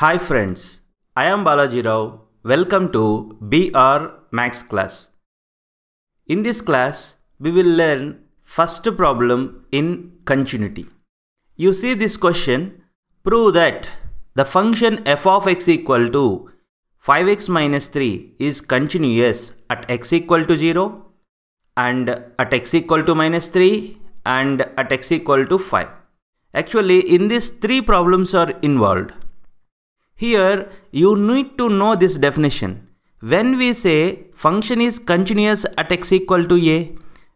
Hi friends, I am Balaji Rao. Welcome to BR Maths class. In this class, we will learn first problem in continuity. You see this question, prove that the function f of x equal to 5x minus 3 is continuous at x equal to 0 and at x equal to minus 3 and at x equal to 5. Actually, in these three problems are involved. Here, you need to know this definition. When we say function is continuous at x equal to a,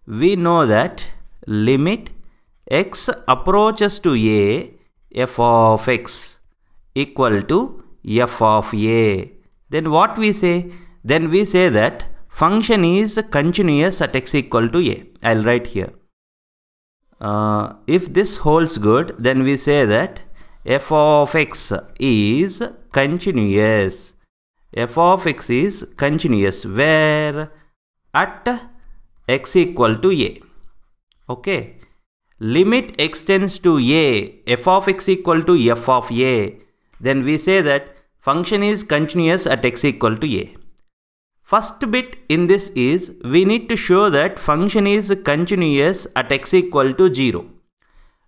we know that limit x approaches to a f of x equal to f of a. Then what we say? Then we say that function is continuous at x equal to a. I'll write here. Uh, if this holds good, then we say that f of x is continuous. f of x is continuous where at x equal to a. Okay. Limit x tends to a, f of x equal to f of a. Then we say that function is continuous at x equal to a. First bit in this is we need to show that function is continuous at x equal to 0.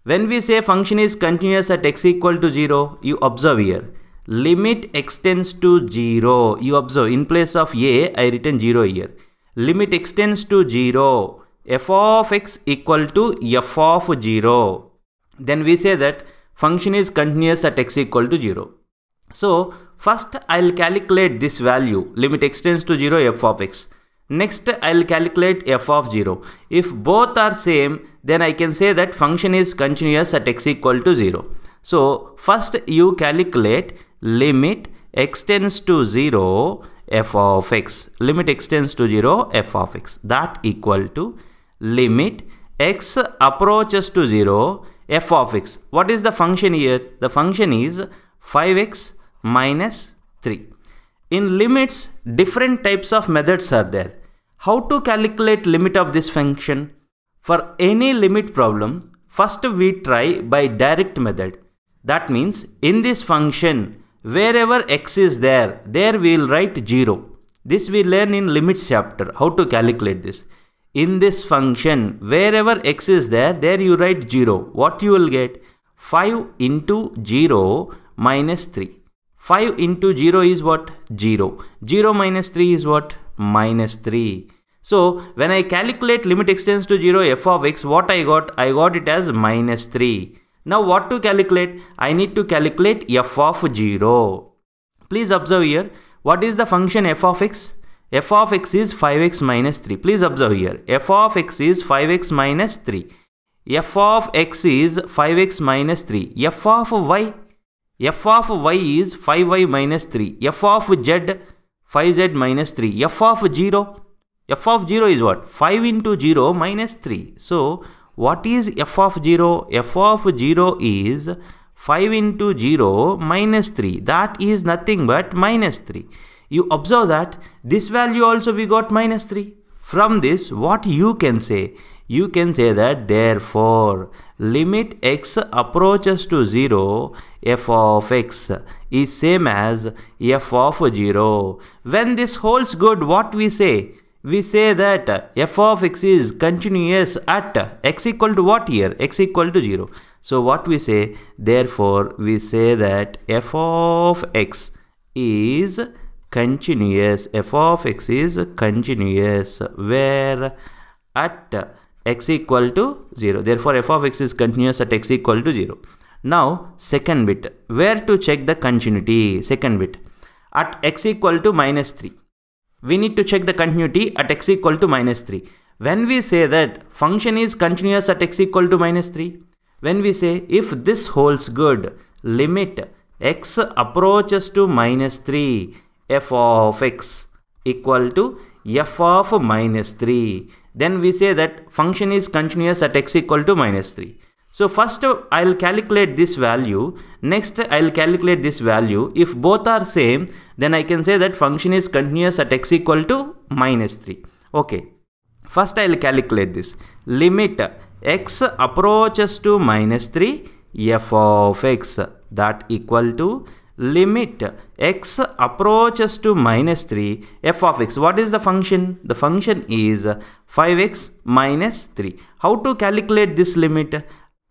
When we say function is continuous at x equal to 0, you observe here. Limit x tends to 0. You observe in place of a, I written 0 here. Limit x tends to 0. f of x equal to f of 0. Then we say that function is continuous at x equal to 0. So first I'll calculate this value limit x tends to 0 f of x. Next I'll calculate f of 0. If both are same then I can say that function is continuous at x equal to 0. So first you calculate limit x tends to 0 f of x. Limit x tends to 0 f of x. That equal to limit x approaches to 0 f of x. What is the function here? The function is 5x minus 3. In limits, different types of methods are there. How to calculate limit of this function? For any limit problem, first we try by direct method. That means in this function, wherever x is there, there we will write 0. This we learn in limits chapter, how to calculate this. In this function, wherever x is there, there you write 0. What you will get? 5 into 0 minus 3. 5 into 0 is what? 0. 0 minus 3 is what? Minus 3. So when I calculate limit x tends to 0 f of x, what I got? I got it as minus 3. Now what to calculate? I need to calculate f of 0. Please observe here. What is the function f of x? f of x is 5x minus 3. Please observe here. f of x is 5x minus 3. f of x is 5x minus 3. f of y f of y is 5y minus 3. f of z 5z minus 3. f of 0 f of 0 is what? 5 into 0 minus 3. So what is f of 0? f of 0 is 5 into 0 minus 3. That is nothing but minus 3. You observe that this value also we got minus 3. From this what you can say? You can say that therefore limit x approaches to 0 f of x is same as f of 0. When this holds good what we say? we say that f of x is continuous at x equal to what here? x equal to 0. So what we say? Therefore, we say that f of x is continuous. f of x is continuous where at x equal to 0. Therefore, f of x is continuous at x equal to 0. Now, second bit. Where to check the continuity? Second bit. At x equal to minus 3 we need to check the continuity at x equal to minus 3. When we say that function is continuous at x equal to minus 3, when we say if this holds good, limit x approaches to minus 3 f of x equal to f of minus 3, then we say that function is continuous at x equal to minus 3. So first I'll calculate this value. Next I'll calculate this value. If both are same, then I can say that function is continuous at x equal to minus 3. Okay. First I'll calculate this. Limit x approaches to minus 3 f of x that equal to limit x approaches to minus 3 f of x. What is the function? The function is 5x minus 3. How to calculate this limit?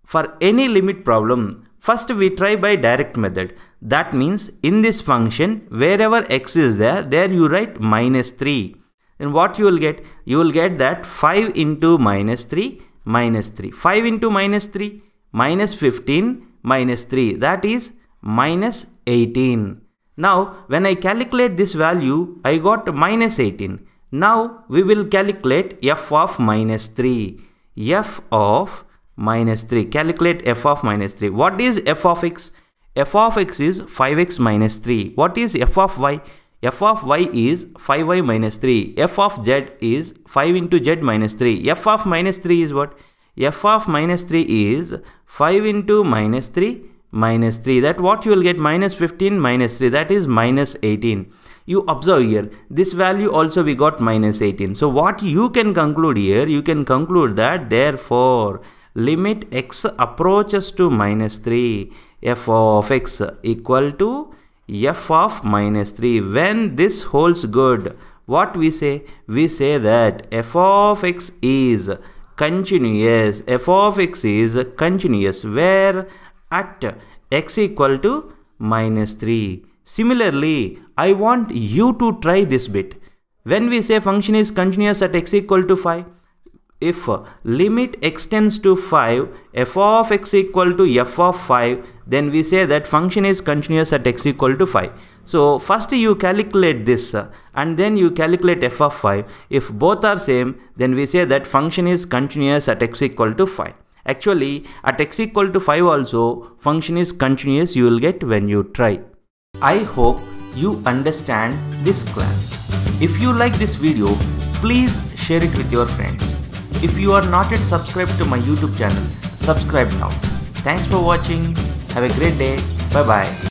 For any limit problem, first we try by direct method. That means in this function, wherever x is there, there you write minus 3. And what you will get? You will get that 5 into minus 3 minus 3. 5 into minus 3 minus 15 minus 3 that is minus 18. Now when I calculate this value I got minus 18. Now we will calculate f of minus 3. f of minus 3. Calculate f of minus 3. What is f of x? f of x is 5x minus 3. What is f of y? f of y is 5y minus 3. f of z is 5 into z minus 3. f of minus 3 is what? f of minus 3 is 5 into minus 3 minus 3 that what you will get minus 15 minus 3 that is minus 18 you observe here this value also we got minus 18 so what you can conclude here you can conclude that therefore limit x approaches to minus 3 f of x equal to f of minus 3 when this holds good what we say? We say that f of x is continuous. F of x is continuous. Where at x equal to minus 3. Similarly, I want you to try this bit. When we say function is continuous at x equal to 5, if limit x tends to 5, f of x equal to f of 5, then we say that function is continuous at x equal to 5. So first you calculate this and then you calculate f of 5. If both are same, then we say that function is continuous at x equal to 5. Actually, at x equal to 5 also, function is continuous you will get when you try. I hope you understand this class. If you like this video, please share it with your friends. If you are not yet subscribed to my YouTube channel, subscribe now. Thanks for watching. Have a great day. Bye bye.